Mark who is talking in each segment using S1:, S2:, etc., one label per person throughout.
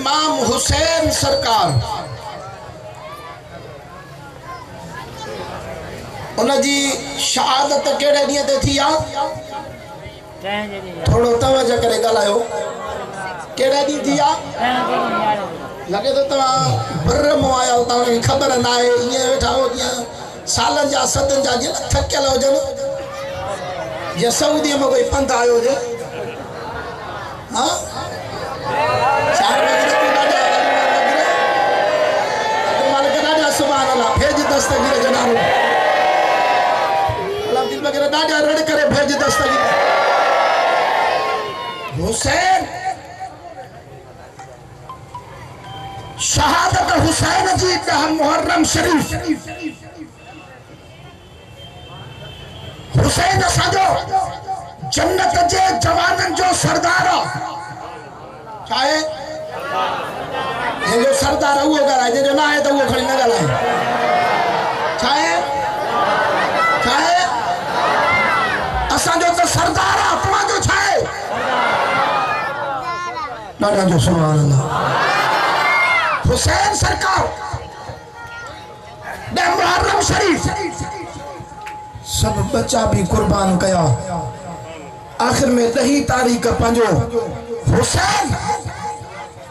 S1: امام حسین سرکار۔ ان جی شہادت کیڑے ڈی تے تھی تھوڑو توجہ کرے گا لائے ہو کیڑے ڈی تھی لگے تو تو بر مو آیا تاں کی خبر نہ آئے۔ یہ بیٹھا ہو جیا سالن جا، سدن جا جے تھکل ہو جن یہ سعودی میں کوئی پند آئے ہو جا ہاں؟ ناجا رڑ کرے بھیج دستگیر حسین شہادت حسین جی کا ہم محرم شریف حسین سجو جنت جے جوانن جو سردارا چاہے یہ جو سردار ہوئے گا رہا ہے جو نہ آئے تو وہ کھڑی نہ گا رہا ہے نہ نہ جو سبحان اللہ۔ حسین سرکار بے محرم شریف، سب بچہ بھی قربان کیا۔ آخر میں دہی تاریخ پنجو۔ حسین،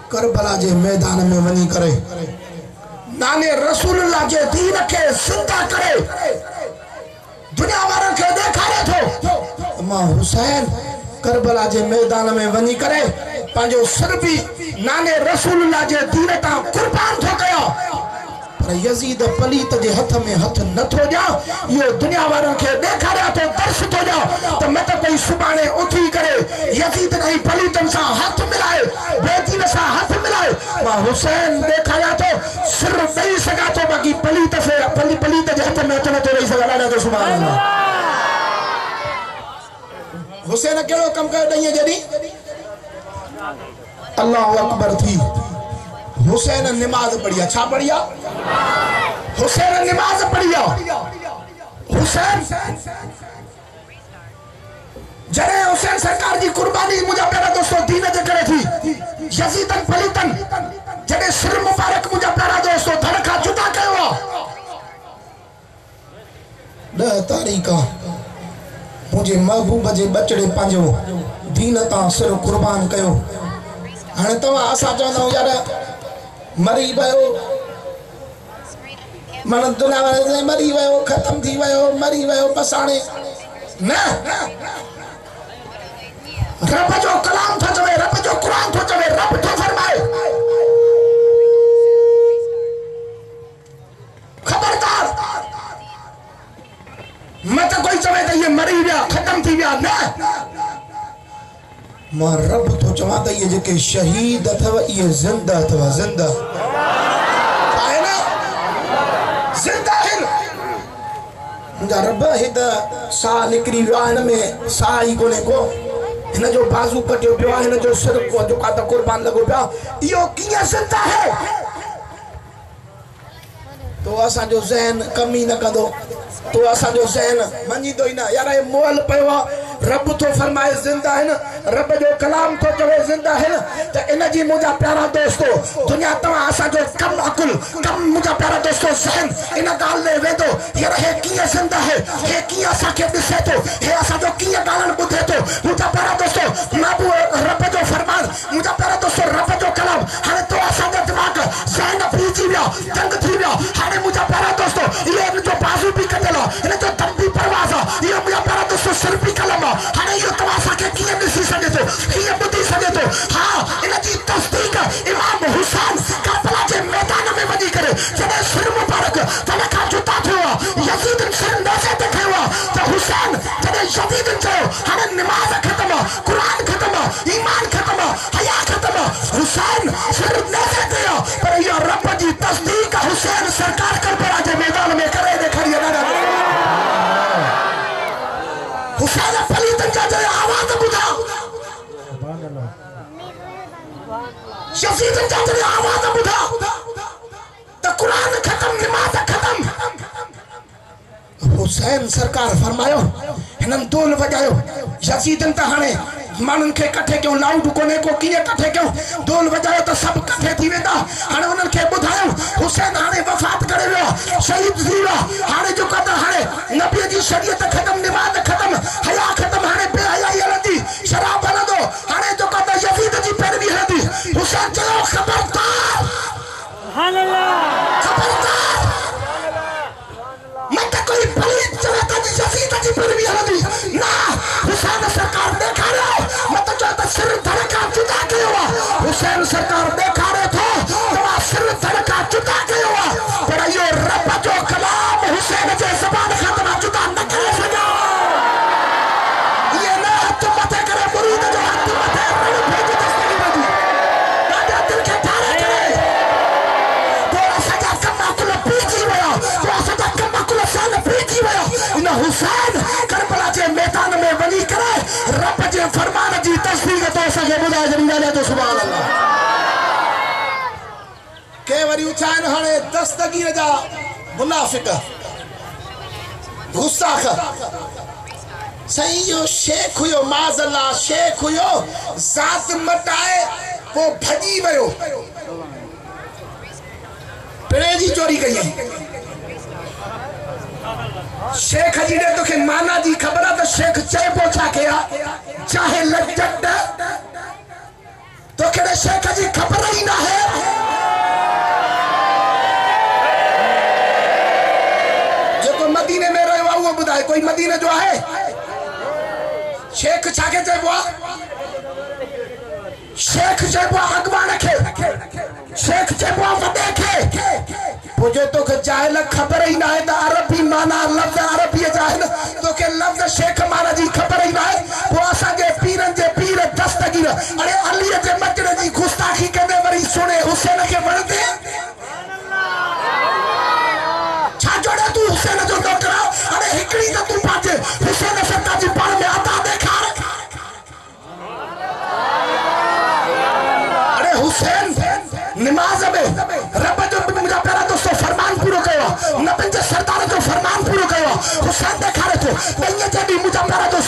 S1: کربلا جے میدان میں ونی کرے۔ نانے رسول اللہ جے دین کے سندہ کرے۔ دنیا وارن کے دیکھا رہے تھو اما حسین، کربلا جے میدان میں ونی کرے۔ پانجو سربی نانے رسول اللہ جے دیرتاں قربان تھو کیا پر یزید پلیت جے ہتھ میں ہتھ نہ تھو جا یہ دنیا واروں کے دیکھا رہا تو درست تھو جا تو میں تو کوئی سبانے اٹھی کرے یزید نہیں پلیتن سا ہتھ ملائے بیتین سا ہتھ ملائے ماں حسین دیکھا رہا تو سر نہیں سکا تو باقی پلیت سے پلیت جے ہتھ میں ہتھ نہ تھو رہی سکا اللہ کے سبانے حسین کیوں کم کر دیئے جدی اللہ اکبر تھی۔ حسین نماز پڑھیا۔ چھا پڑھیا؟ حسین نماز پڑھیا۔ حسین جرے حسین سرکار جی قربانی مجھا پیرا دوستو دینے دے کرے تھی، یزیدن پلیتن جرے سر مبارک مجھا پیرا دوستو دھڑکا جدا کہوا دہ تاریخہ مجھے محبوب جے بچڑے پانجو دین تا سر قربان کہو ہنے تو آسا جانا ہو یار مری بھائیو من دنیا والے سے مری بھائیو ختم تھی بھائیو مری بھائیو پسانے نا رب جو کلام تھا جوے رب جو قرآن تھا جوے رب چوے کہ یہ مری بیا ختم تھی بیا نا ماں رب تو چما کہ یہ جو کہ شہید تھا وہ یہ زندہ تھا وہ زندہ آئے نا زندہ ہے نا مجھا رب ہے دا سا لکری وعن میں سا ہی کو نے کو ہنہ جو بازو کٹے ہو پیوا ہنہ جو سر کو جو کاتا قربان لگو پیوا یہ کیا زندہ ہے تو آسان جو ذہن کمی نہ کر تو اساں جو ذہن منجی دو نہ یار اے مول پیا رب تو فرمائے زندہ ہے نا رب جو کلام تو چوے زندہ ہے نا تو ان جی مجا پیارا دوستو دنیا تو اساں جو کم عقل کم مجا پیارا دوستو ذہن ان گال لے ویندو یہ رہے کیے زندہ ہے یہ کیے اساں کے دسے تو یہ اساں جو کیے گالن بدھے تو مجا پیارا دوستو مابو رب جو فرمان مجا پیارا دوستو فرمایو ہنن دول وجایو یزیدن تا ہانے مانن کے کٹھے کیوں لاؤڈ کونے کو کیے کٹھے کیوں؟ دول وجایو تو سب کٹھے تھی ویتا ہانے انن کے بدھایو حسین ہانے وفات کرے ویا شہید تھی ویا ہانے جو کہتا ہانے نبی جی شریعت ختم نماز ختم حیا ختم ہانے بے حیائی ہلندی شراب ہلندو ہانے جو کہتا یزید جی پیر بھی ہلندی حسین چلو خبردار۔ سال پیچی ویا انہا حسین کربلا جے میدان میں ولی کرے، رب جے فرمان جی تصدیق تو سکے بدا جنگا لے تو سبحان اللہ۔ کہ وری اچھائن ہانے دستگیر جا منافق گستاخ صحیح جو شیخ ہوئیو ماز اللہ شیخ ہوئیو ذات مٹائے، وہ بھجی ویو۔ پڑے جی چوری گئی ہے شیخ جی نے تو کہ مانا جی خبرہ تو شیخ چاہے پوچھا کیا چاہے لجٹ تو کہ شیخ جی خبر ہی نہ ہے۔ جو کوئی مدینے میں رہے ہوا وہ بدائے کوئی مدینے جو ہے شیخ چھاکے چاہے بوا شیخ چاہے بوا اگوان رکھے۔ شیخ چاہے بوا وڈے کھے مجھے تو کہ جاہل خبر ہی نہ ہے، دا عربی مانا لفظ عربی جاہل۔ تو کہ لفظ شیخ مانا جی خبر ہی نہ ہے۔ وہ آسا جے پیرن جے پیر دستگیر۔ اڑے علی جے مجرے جی گستاخی کہنے وری سنے حسین کے بڑھتے چھا جوڑے تو حسین جو تو اڑے ارے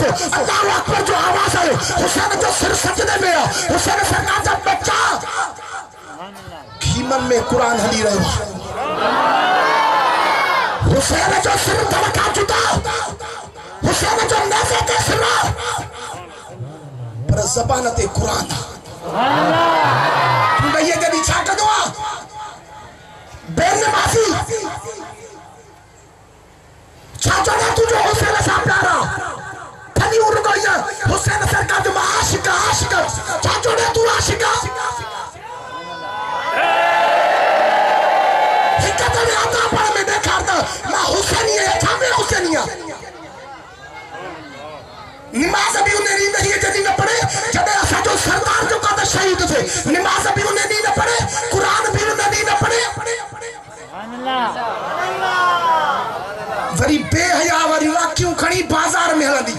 S1: مجھا پیرا دوستو اللہ اکبر جو آواز آئے حسین جو سر سجدے میں آ حسین سرکار جب بچہ کھیمن میں قرآن حلی رہے۔ حسین جو سر دھڑکا جدا حسین جو نیزے کے سرا پر زبانت قرآن۔ تو یہ جدی چھا کدوا بے نمازی۔ عاشقہ عاشقہ چھا جڑا تو عاشقہ حکت میں آتا پڑا میں دیکھا تھا میں حسینی ہے تھا میں حسینی ہے نماز ابھی انہیں نہیں نہیں جدی نہ پڑھے جدے ایسا جو سردار جو کہتا شہید تھے نماز ابھی انہیں نہیں نہ پڑھے قرآن بھی انہیں نہیں نہ پڑھے سبحان اللہ۔ وری بے حیا وری واقعیوں کھڑی بازار میں ہلندی۔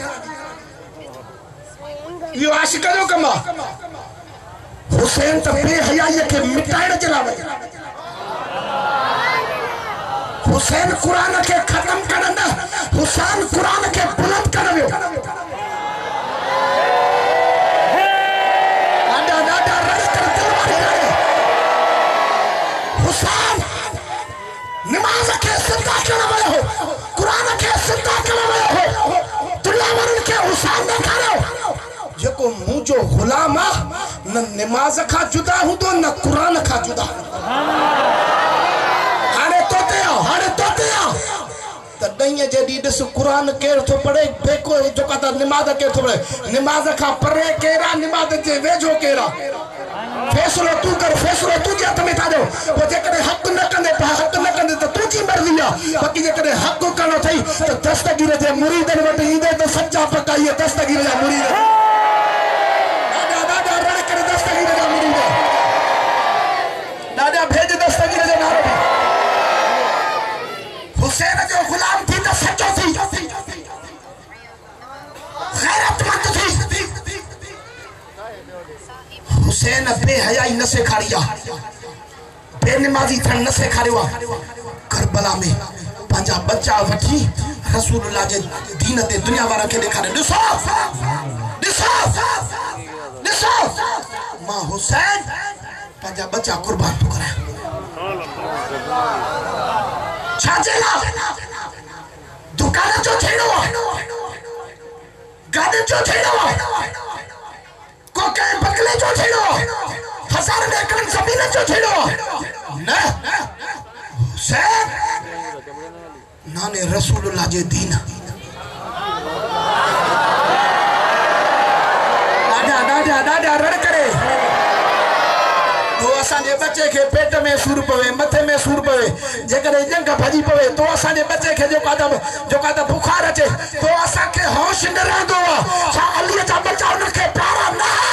S1: یہ عاشق جو کما حسین تا بے حیائی کے مٹائڑ چلا وئی حسین قرآن کے ختم کرنا حسین قرآن کے بلند کرنا ڈاڈا ڈاڈا رڑ کر دلواری رڑے حسین نماز کے سنتا کرنا وئی ہو قرآن کے سنتا کرنا وئی ہو دنیا ورن کے حسین کو مو جو غلام آ نہ نماز کھا جدا ہوں تو نہ قرآن کھا جدا ہانے توتے آ ہانے توتے آ تا نہیں جدی دس قرآن کیر تو پڑے بیکو جو کہتا نماز کیر تو پڑے۔ نماز کھا پرے کیرا، نماز جے ویجو کیرا۔ فیصلو تو کر فیصلو تو جی اتمی تا جو وہ جے کرے حق نہ کندے پا حق نہ کندے، تو تو جی مرضی آ باقی جے کرے حق کو کرنا تھئی، تو دستگیر جے مریدن وٹ ایندے تو سچا پکا یہ دستگیر جا مرید۔ حسین بے حیائی نسے کھاریا بے نمازی تھا نسے کھاریا کربلا میں پانچا بچہ وکی رسول اللہ جے دین دے دنیا وارا کے دیکھا رہے ڈسو ڈسو ڈسو ماں حسین پانچا بچہ قربان تو کرے۔ چھاچے لا! دکانہ جو چھیڑو۔ گانے جو چھیڑو۔ تو کہیں بکلے جو جھڑو ہزار نیکرن زمینے جو جھڑو نہ، حسین، نانے رسول اللہ جے دینہ سانے بچے کے پیٹ میں سور پوے، متھے میں سور پوے جگرے جنگ بھجی پوے۔ تو سانے بچے کے جو قادم جو قادم بخار اچے تو سانے کے ہوش نران دو سانے علیہ جا بچاؤنے کے پیارا نہ۔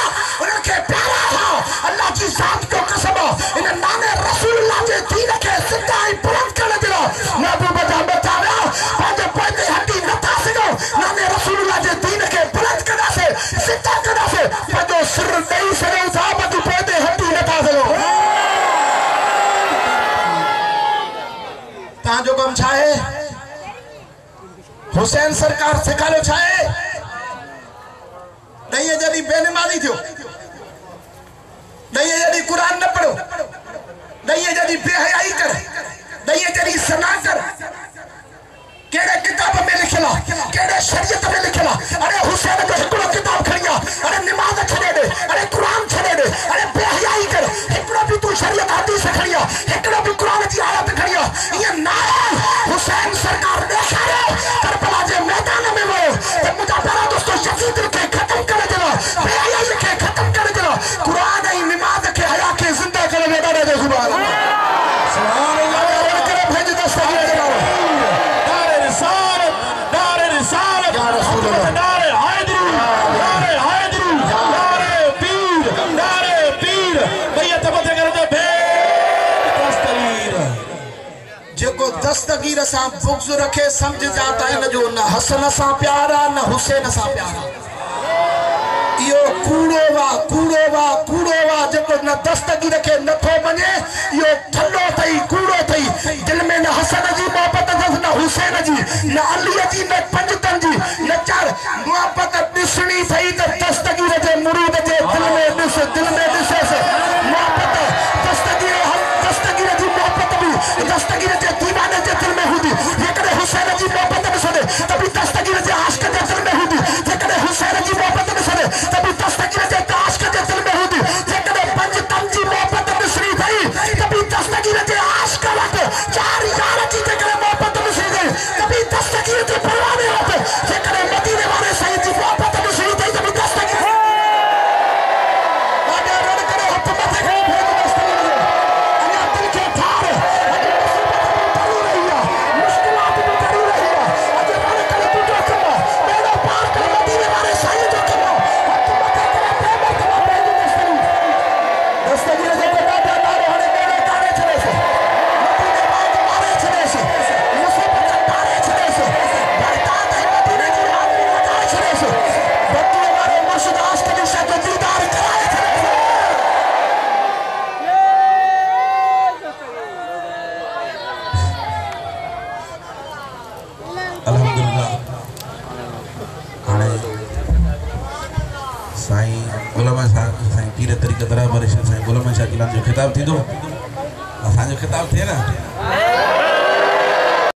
S1: حسین سرکار سکالو چھائے۔ نہیں ہے جدی بے نمازی تھیو۔ نہیں ہے جدی قرآن نہ پڑھو۔ نہیں ہے جدی بے حیائی کر نہیں ہے جدی سنا کر کیڑے کتاب میں لکھلا، کیڑے شریعت میں لکھلا۔ ارے حسین کو ہکڑو کتاب کھڑیا ارے نماز چھڑے دے۔ ارے قرآن چھڑے دے۔ ارے بے حیائی کر ہکڑو بھی تو شریعت حدیث کھڑیا ہکڑو بھی قرآن جی آیت کھڑیا یہ نائے حسین سرکار دستگیر ساں بغض رکھے، سمجھ جاتا ہے، نہ جو نہ حسن ساں پیارا، نہ حسین ساں پیارا۔ یو کورو وا کورو وا کورو وا جب کو نہ دستگیر رکھے نہ تھو بنے یو تھلو تھئی کورو تھئی۔ دل میں نہ حسن جی محبت جز نہ حسین جی نہ علی جی نہ پنجتن جی نہ چار۔ محبت نسنی تھئی تب دستگیر جے مرید جے دل میں نسے دل میں نسے سے۔ محبت سیرت آج کا وقت چار ہزار
S2: 还不听动